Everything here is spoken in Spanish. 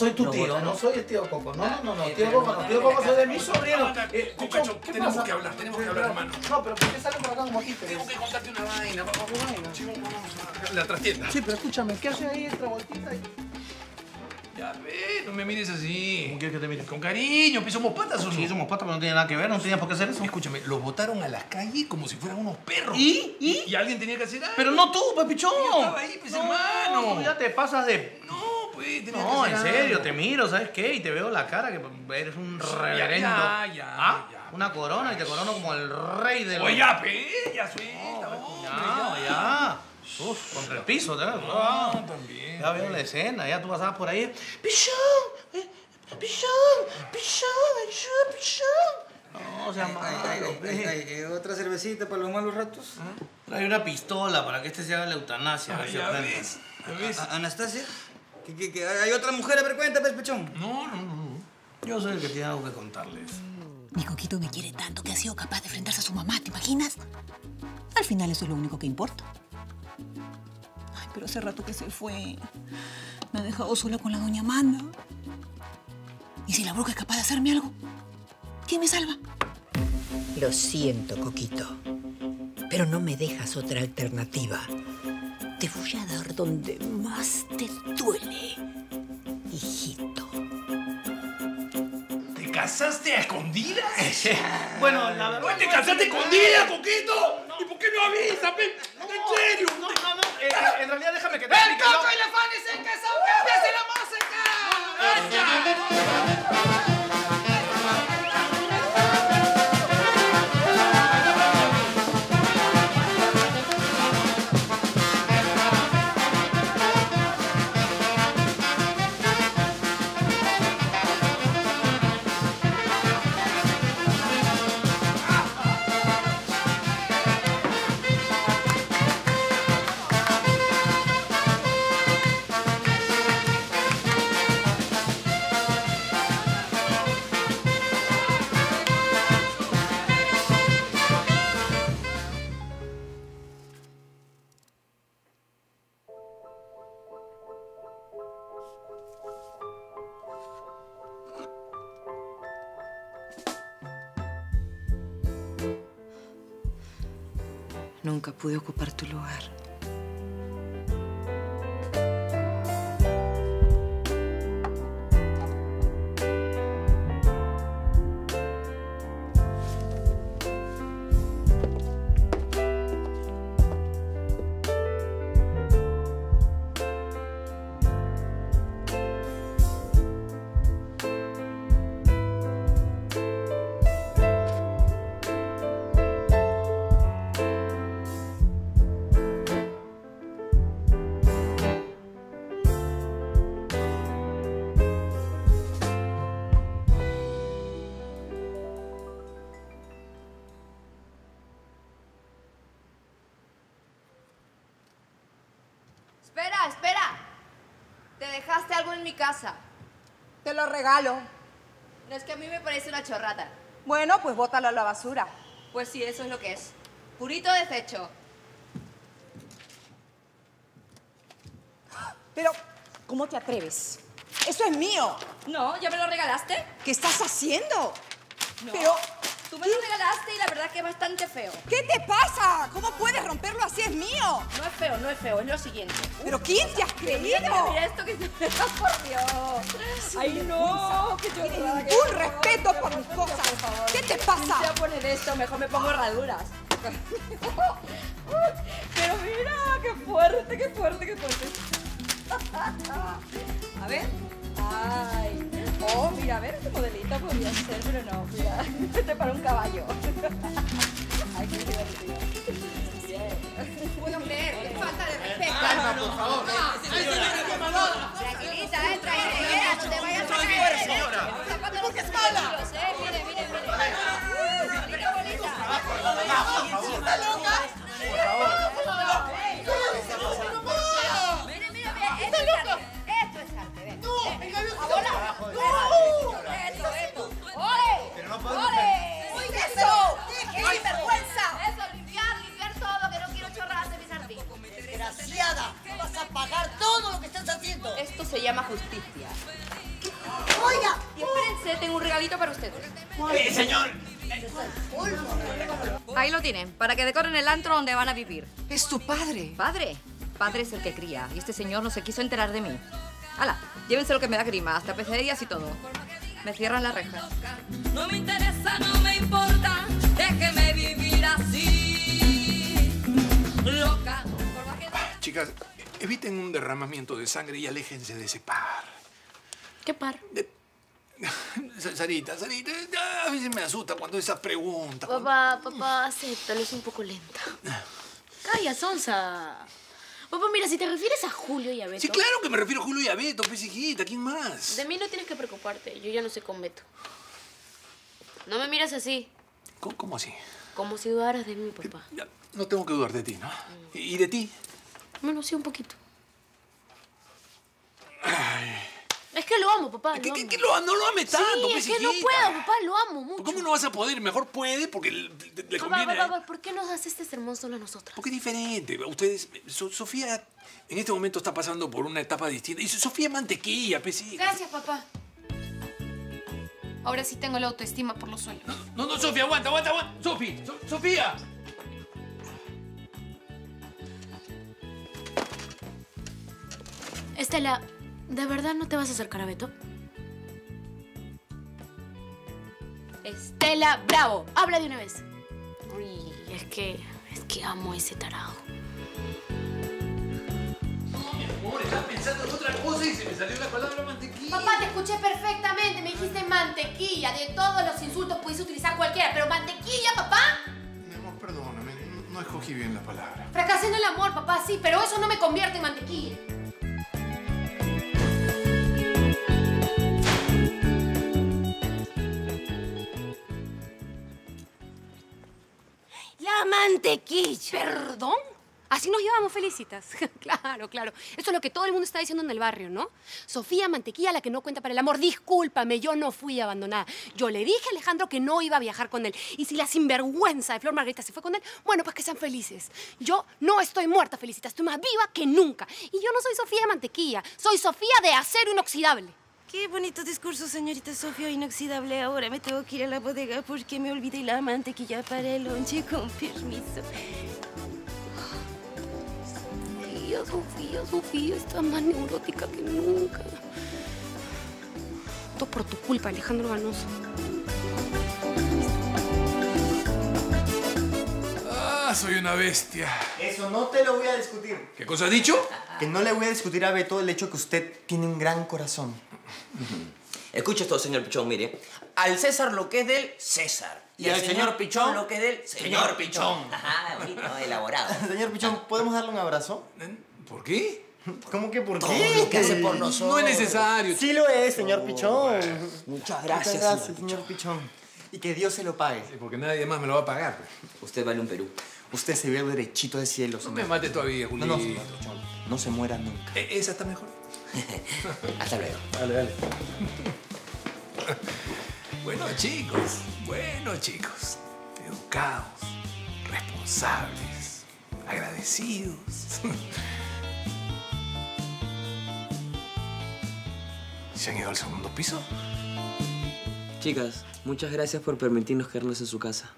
Soy tu tío, no soy el tío Coco. No, no, no, no, tío Coco, no, tío Coco soy de mi sobrino. Eh, Cucacho, ¿qué tenemos que hablar, tenemos que hablar, hermano. No, pero ¿por qué salen por acá como aquí? Tengo que contarte una vaina, papá. Chivo, vamos a la trastienda. Sí, pero escúchame, ¿qué hace ahí otra vueltita? Ya ve, no me mires así. ¿Cómo quieres que te mire? Con cariño, pues somos patas o no. Sí, somos patas, pero no tiene nada que ver, no tenía por qué hacer eso. Escúchame, los botaron a la calle como si fueran unos perros. ¿Y? ¿Y? Y alguien tenía que hacer algo. Pero no tú, papichón. Yo estaba ahí, pues, hermano. tú ya te pasas de... No, tenía No, que en serio, algo. te miro, ¿sabes qué? Y te veo la cara que eres un reverendo. ya, ya, ¿Ah? ya. Una corona y te corono como el rey de los... Oye, ya, ya suelta, hombre, Ya, ya. Uf, contra el piso, ¿te ves? Ah, también. Ya veo la escena, ya tú pasabas por ahí. ¡Pichón! eh, ¡Pichón! ¡Pichón! ¡Ayuda, pichón! No, o sea, Ay, malo, ay, ay, pe. ay, ay, ¿Otra cervecita para los malos ratos? Trae una pistola para que este se haga la eutanasia. a ver Ah, si ya ves, ya ves. Anastasia, ¿qué, qué, qué? hay otra mujer a ver cuenta, pues, pechón. No, no, no, no. Yo soy el que tiene algo que contarles. Mi coquito me quiere tanto que ha sido capaz de enfrentarse a su mamá, ¿te imaginas? Al final eso es lo único que importa. Ay, pero hace rato que se fue. Me ha dejado sola con la doña Amanda. ¿Y si la bruja es capaz de hacerme algo? ¿Quién me salva? Lo siento, Coquito, pero no me dejas otra alternativa. Te voy a dar donde más te duele, hijito. ¿Te casaste a escondidas? Bueno, la verdad... ¿Te casaste a escondidas, Coquito? ¿Y por qué no avisas, pe? Nunca pude ocupar tu lugar. Espera, espera. Te dejaste algo en mi casa. Te lo regalo. No es que a mí me parece una chorrata. Bueno, pues bótalo a la basura. Pues sí, eso es lo que es. Purito desecho. Pero, ¿cómo te atreves? Eso es mío. No, ¿ya me lo regalaste? ¿Qué estás haciendo? No. Pero, Tú me lo regalaste y la verdad que es bastante feo. ¿qué te pasa? No es feo, no es feo, es lo siguiente. ¿Pero quién te has creído? mira, mira esto que se por Dios. Ay, no, qué Un chorrada. respeto por mis cosas. ¿Qué te pasa? No voy a poner esto, mejor me pongo herraduras. Pero mira, qué fuerte, qué fuerte, qué fuerte. A ver. Ay. Oh, mira, a ver, este modelito podría ser, pero no, mira. Este para un caballo. Ay, qué divertido. Puedo creer, qué falta de respeto. Calma, por favor. Esto se llama justicia. tengo un regalito para ustedes. Eh, señor. Ahí lo tienen, para que decoren el antro donde van a vivir. Es tu padre. Padre, padre es el que cría y este señor no se quiso enterar de mí. Hala, llévense lo que me da grima, hasta pesadillas y todo. Me cierran la reja. No me interesa, no me importa, déjeme vivir así. Loca. Chicas, eviten un derramamiento de sangre y aléjense de ese par. ¿Qué par? Sa- Sarita, Sarita, a veces me asusta cuando esas preguntas. cuando- Papá, papá, acéptalo, es un poco lenta. Calla, Sonsa. Papá, mira, si te refieres a Julio y a Beto... Sí, claro que me refiero a Julio y a Beto, pues hijita, ¿quién más? De mí no tienes que preocuparte, yo ya no sé con Beto. No me miras así, ¿Cómo, cómo así? como si dudaras de mí, papá. No tengo que dudar de ti, ¿no? ¿Y y de ti? Bueno, sí, un poquito. Es que lo amo, papá, ¿Qué, lo qué- amo. qué lo, no lo ames tanto, Sí, pues, es que no puedo, papá, lo amo mucho. ¿Cómo no vas a poder? Mejor puede porque le, le- Papá, conviene. papá, papá, ¿por qué nos das este sermón solo a nosotras? Porque es diferente. Ustedes, So- Sofía en este momento está pasando por una etapa distinta. Y Sofía mantequilla, pues sí. Gracias, papá. Ahora sí tengo la autoestima por los suelos. No, no, Sofía, aguanta, aguanta, aguanta. Sofía, So- Sofía. Estela, ¿de verdad no te vas a acercar a Beto? Estela, bravo, habla de una vez. Uy, es que, es que amo a ese tarado. Mi amor, estaba pensando en otra cosa y se me salió la palabra mantequilla. Papá, te escuché perfectamente. Me dijiste mantequilla. De todos los insultos pudiste utilizar cualquiera, pero mantequilla, papá. Mi amor, perdóname. No, no escogí bien la palabra. Fracasé en el amor, papá, sí, pero eso no me convierte en mantequilla. Mantequilla. ¿Perdón? Así nos llevamos felicitas. claro, claro. Eso es lo que todo el mundo está diciendo en el barrio, ¿no? Sofía Mantequilla, la que no cuenta para el amor. Discúlpame, yo no fui abandonada. Yo le dije a Alejandro que no iba a viajar con él. Y si la sinvergüenza de Flor Margarita se fue con él, bueno, pues que sean felices. Yo no estoy muerta, felicitas. Estoy más viva que nunca. Y yo no soy Sofía Mantequilla. Soy Sofía de acero inoxidable. Qué bonito discurso, señorita Sofía Inoxidable. Ahora me tengo que ir a la bodega porque me olvidé la mantequilla para el lonche. Con permiso. Sofía, Sofía, Sofía, está más neurótica que nunca. Todo por tu culpa, Alejandro Ganoso. Ah, soy una bestia. Eso no te lo voy a discutir. ¿Qué cosa has dicho? Que no le voy a discutir a Beto el hecho que usted tiene un gran corazón. Escuche esto, señor Pichón, mire. Al César lo que es del César. Y al señor Pichón lo que es del señor Pichón. Ajá, bonito, elaborado. Señor Pichón, ¿podemos darle un abrazo? ¿Por qué? ¿Cómo que por Todo qué? lo que hace por nosotros. No es necesario. Sí lo es, señor Pichón. Muchas gracias, Muchas gracias, señor señor Pichón. Y que Dios se lo pague. porque nadie más me lo va a pagar. Usted vale un Perú. Usted se ve derechito del cielo, No señor. me mates todavía, No, Julio. no, señor Pichón. No se muera nunca. Eh, ¿Esa está mejor? Hasta luego. Dale, dale. bueno, chicos. Bueno, chicos. Educados, responsables, agradecidos. ¿Se han ido al segundo piso? Chicas, muchas gracias por permitirnos quedarnos en su casa.